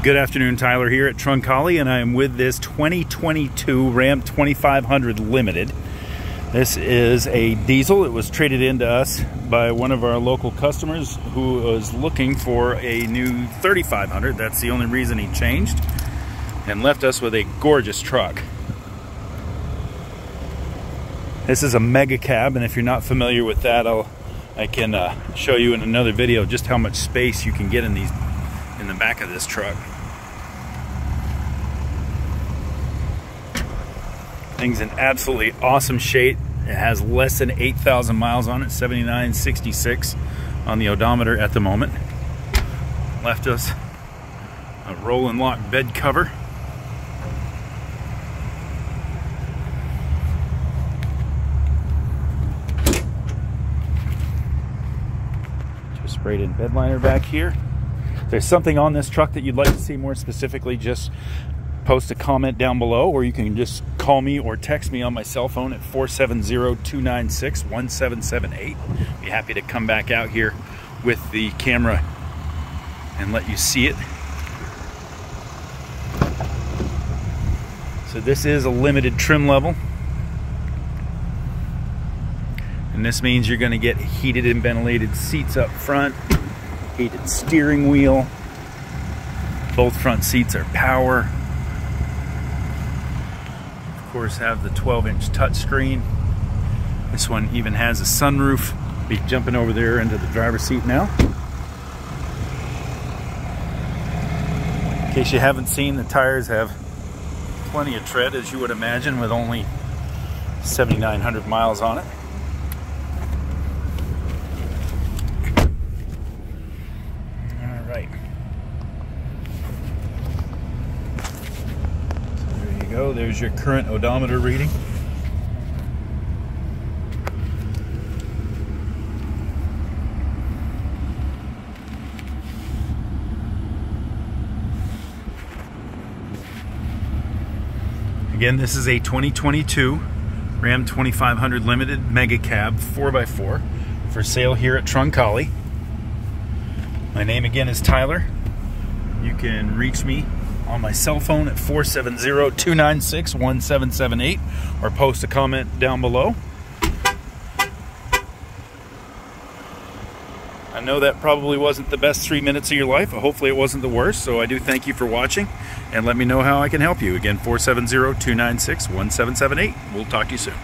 Good afternoon, Tyler here at Troncalli, and I am with this 2022 Ram 2500 Limited. This is a diesel. It was traded into us by one of our local customers who was looking for a new 3500. That's the only reason he changed, and left us with a gorgeous truck. This is a mega cab, and if you're not familiar with that, I'll I can uh, show you in another video just how much space you can get in these in the back of this truck. Thing's in absolutely awesome shape. It has less than 8,000 miles on it, 7966 on the odometer at the moment. Left us a Roll-N-Lock bed cover. Just sprayed in bed liner back here there's something on this truck that you'd like to see more specifically, just post a comment down below, or you can just call me or text me on my cell phone at 470-296-1778. Be happy to come back out here with the camera and let you see it. So this is a limited trim level. And this means you're gonna get heated and ventilated seats up front, heated steering wheel. Both front seats are power. Of course, have the 12 inch touchscrreen. This one even has a sunroof. Be jumping over there into the driver's seat now. In case you haven't seen, the tires have plenty of tread, as you would imagine, with only 7,900 miles on it. Go. There's your current odometer reading. Again, this is a 2022 Ram 2500 Limited Mega Cab 4x4 for sale here at Troncalli. My name again is Tyler. You can reach me on my cell phone at 470-296-1778 or post a comment down below. I know that probably wasn't the best three minutes of your life. but Hopefully it wasn't the worst. So I do thank you for watching and let me know how I can help you. Again, 470-296-1778. We'll talk to you soon.